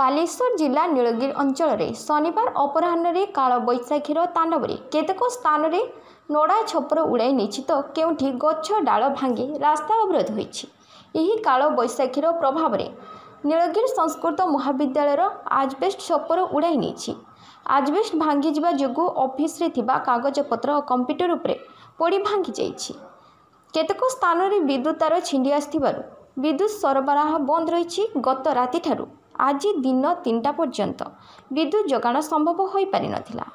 ବାଲେଶ୍ୱର ଜିଲ୍ଲା ନୀଳଗିରି ଅଞ୍ଚଳରେ ଶନିବାର ଅପରାହ୍ନରେ କାଳବୈଶାଖୀର ତାଣ୍ଡବରେ କେତେକ ସ୍ଥାନରେ ନଡ଼ା ଛପର ଉଡ଼ାଇ ନେଇଛି ତ କେଉଁଠି ଗଛ ଡାଳ ଭାଙ୍ଗି ରାସ୍ତା ଅବରୋଧ ହୋଇଛି। ଏହି କାଳବୈଶାଖୀର ପ୍ରଭାବରେ ନୀଳଗିରି ସଂସ୍କୃତ ମହାବିଦ୍ୟାଳୟର ଆଜବେଷ୍ଟ ଛପର ଉଡ଼ାଇ ନେଇଛି। ଆଜବେଷ୍ଟ ଭାଙ୍ଗିଯିବା ଯୋଗୁଁ ଅଫିସରେ ଥିବା କାଗଜପତ୍ର ଓ କମ୍ପ୍ୟୁଟର ଉପରେ ପୋଡ଼ି ଭାଙ୍ଗି ଯାଇଛି। କେତେକ ସ୍ଥାନରେ ବିଦ୍ୟୁତ୍ ତାର ଛିଣ୍ଡି ଆସିଥିବାରୁ ବିଦ୍ୟୁତ୍ ସରବରାହ ବନ୍ଦ ରହିଛି ଗତ ରାତିଠାରୁ। ଆଜି ଦିନ ତିନିଟା ପର୍ଯ୍ୟନ୍ତ ବିଦ୍ୟୁତ୍ ଯୋଗାଣ ସମ୍ଭବ ହୋଇପାରିନଥିଲା।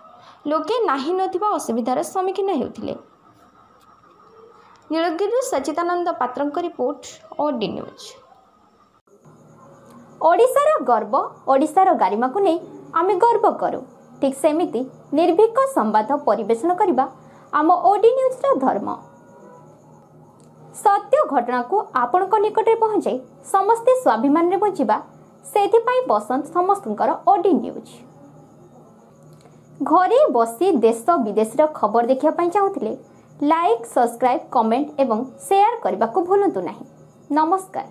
ଲୋକେ ନାହିଁ ନଥିବା ଅସୁବିଧାର ସମ୍ମୁଖୀନ ହେଉଥିଲେ। ନୀଳଗିରିରୁ ସଚିଦାନନ୍ଦ ପାତ୍ରଙ୍କ ରିପୋର୍ଟ ଓଡି ନ୍ୟୁଜ୍। ଓଡ଼ିଶାର ଗର୍ବ ଓଡ଼ିଶାର ଗାରିମାକୁ ନେଇ ଆମେ ଗର୍ବ କରୁ। ଠିକ୍ ସେମିତି ନିର୍ଭୀକ ସମ୍ବାଦ ପରିବେଷଣ କରିବା ଆମ ଓଡି ନ୍ୟୁଜ୍ର ଧର୍ମ। ସତ୍ୟ ଘଟଣାକୁ ଆପଣଙ୍କ ନିକଟରେ ପହଞ୍ଚାଇ ସମସ୍ତେ ସ୍ୱାଭିମାନରେ ବଞ୍ଚିବା ସେଥିପାଇଁ ପସନ୍ଦ ସମସ୍ତଙ୍କର ଓଡି ନ୍ୟୁଜ୍ ଘରେ ବସି ଦେଶ ବିଦେଶର ଖବର ଦେଖିବା ପାଇଁ ଚାହୁଁଥିଲେ ଲାଇକ୍ ସବସ୍କ୍ରାଇବ୍ କମେଣ୍ଟ ଏବଂ ସେୟାର କରିବାକୁ ଭୁଲନ୍ତୁ ନାହିଁ। ନମସ୍କାର।